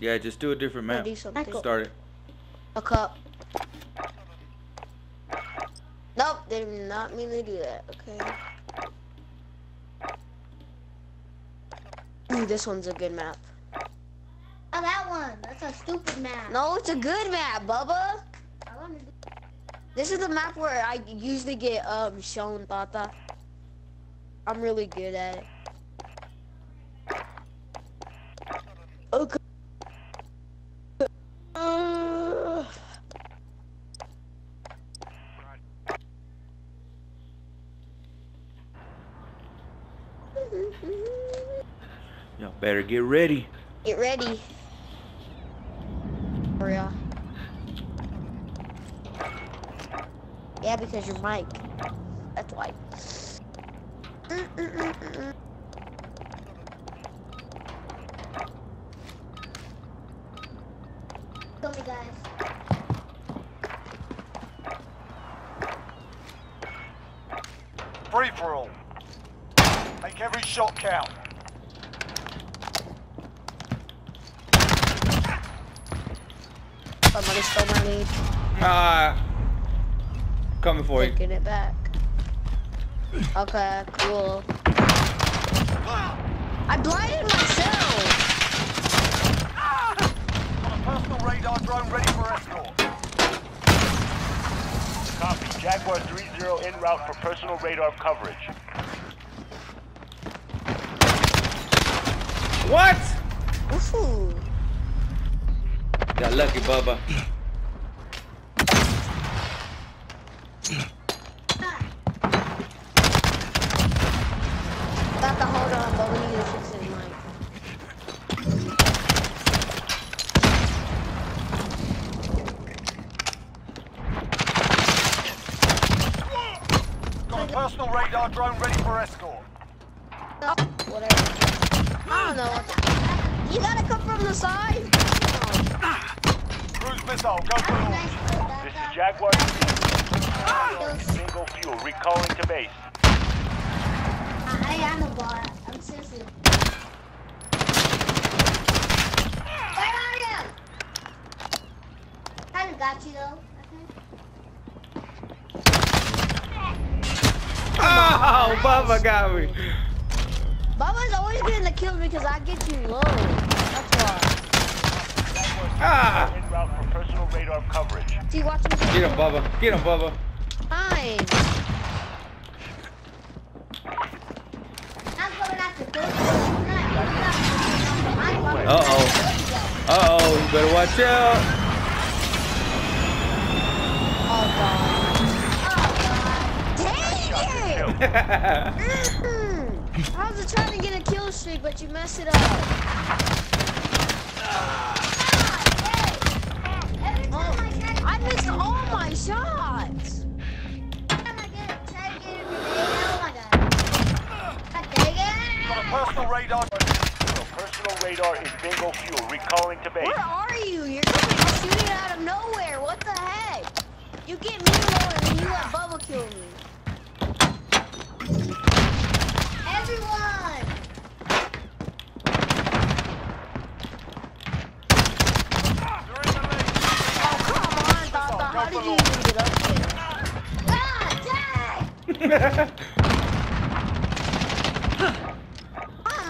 Yeah, just do a different map. do something. Start it. A cup. Nope, they did not mean to do that. Okay. This one's a good map. Oh, that one. That's a stupid map. No, it's a good map, Bubba. I want to do. This is the map where I usually get um shown Tata. I'm really good at it. Better get ready. Get ready. For real. Yeah, because your mic. That's why. Mm-mm-mm-mm. Me, guys. Free for all. Make every shot count. Somebody stole my lead. Ah, coming for you. Taking it back. Okay, cool. I blinded myself. Got a personal radar drone ready for escort. Copy. Jaguar 3-0 en route for personal radar coverage. What? Ooh. Got lucky, Bubba. Got the hold on, but we need to fix it, Mike. Got a personal radar drone ready for escort. Oh, whatever. I don't know. You gotta come from the side? Cruise missile, go for launch. This is Jaguar bingo fuel. Recalling to base. I, I am a bot. I'm seriously. Where are you? Kinda got you though. Oh, Bubba got me. Bubba's always getting the kills because I get you low. That's why. Ah, En route for personal radar coverage. See, watch me get him, Bubba. Get him, Bubba. Fine. I'm going after those. Uh oh. Uh oh. You better watch out. Oh, God. Dang it! Mm. I was trying to get a kill streak, but you messed it up. Oh, I missed all my shots. Personal radar. So personal radar is bingo fuel. Recalling to base. Where are you? You're coming shooting out of nowhere. What the heck? You get me low and you let Bubba kill me. Everyone! You're in the lead. Oh, come on, Tata. How did you even get up there? Ah, dang! Come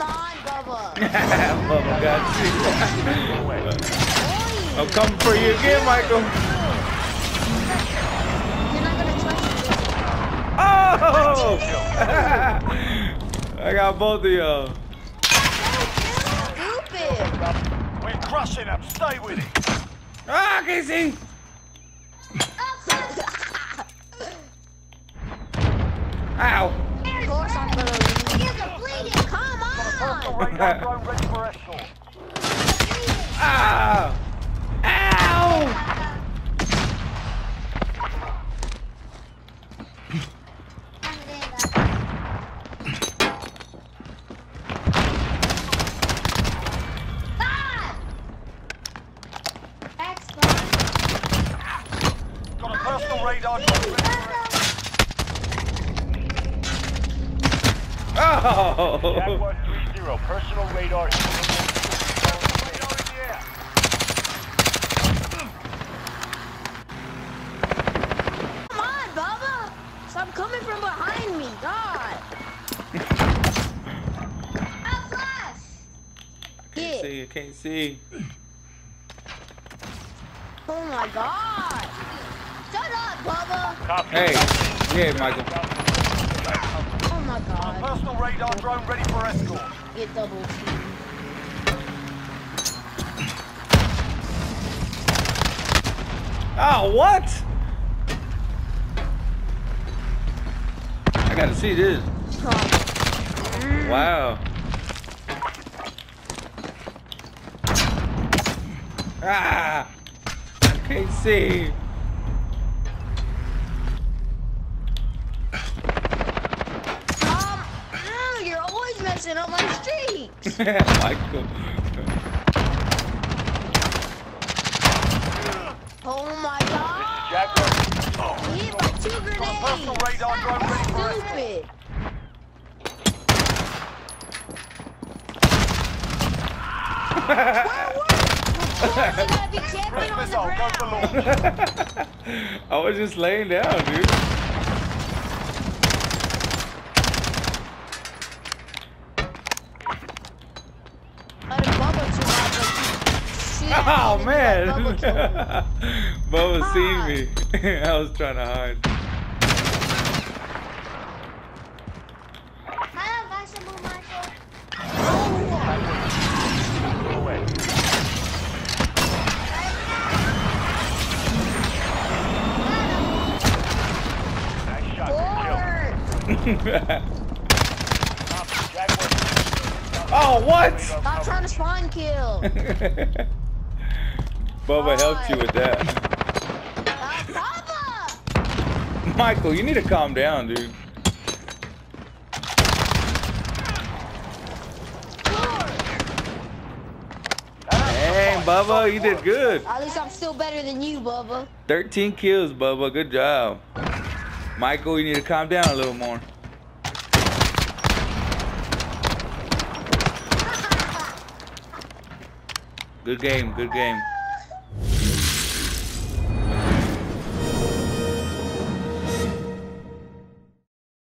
on, Bubba. Bubba got you. I'm coming for you again, Michael. You're not gonna trust me. Oh! I got both of y'all. Stupid. We're crushing them. Stay with it. Ah, I can't see. Ow. Of course I'm gonna lose. Here's a! Come on. radar drone ready for escort. Ah. Jaguar 3-0, personal radar. Come on, Bubba! Stop coming from behind me, God! Outlast! Can't see, I can't see. Oh my God! Shut up, Bubba! Copy. Hey, yeah, Michael. Oh. Personal radar drone ready for escort. Get double teamed. Oh, what? I gotta see this. Wow. Ah! Can't see. Um, mm, you're always messing up my streaks. Michael. Oh my god. Uh, Jaguar. He hit by two uh, personal grenades. radar drone ready for escort. Stupid. Where were you? gotta be camping on Missile, go for the ground. I was just laying down, dude. Let him bubble too much, but shit, Oh man, you got bubble. Bubba seen me. I was trying to hide. Hello, Vegetable Michael. Away. Nice shot. Good kill. Forward. Copy. Jaguar. oh, what? Stop trying to spawn kill. Bubba helped you with that. Bubba! Michael, you need to calm down, dude. Dang, Bubba, you did good. At least I'm still better than you, Bubba. 13 kills, Bubba. Good job. Michael, you need to calm down a little more. Good game, good game.